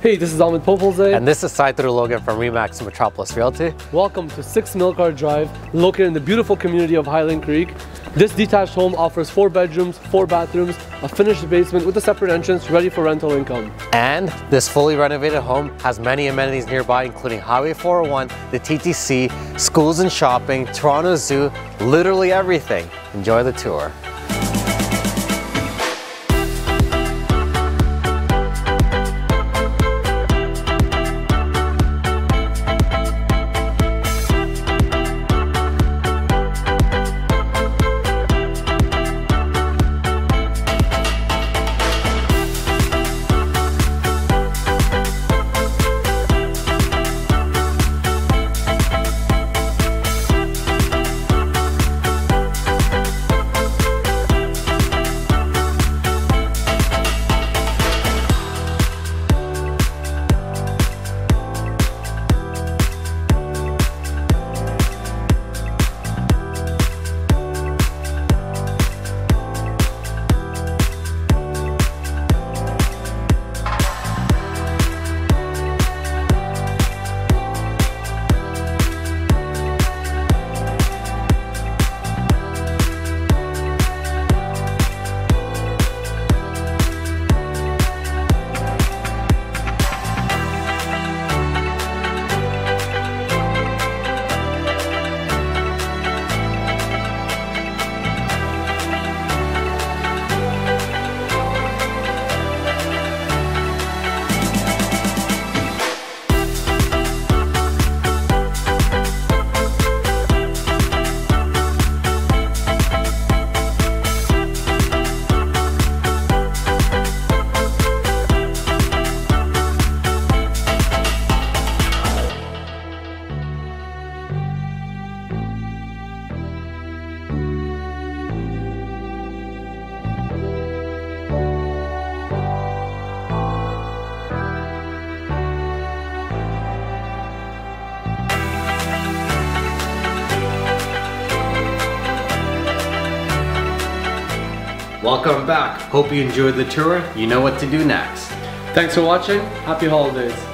Hey, this is Ahmed Popolze. And this is Sai Tirulokan from Remax Metropolis Realty. Welcome to 6 Millcar Drive, located in the beautiful community of Highland Creek. This detached home offers four bedrooms, four bathrooms, a finished basement with a separate entrance ready for rental income. And this fully renovated home has many amenities nearby, including Highway 401, the TTC, schools and shopping, Toronto Zoo, literally everything. Enjoy the tour. Welcome back. Hope you enjoyed the tour. You know what to do next. Thanks for watching. Happy holidays.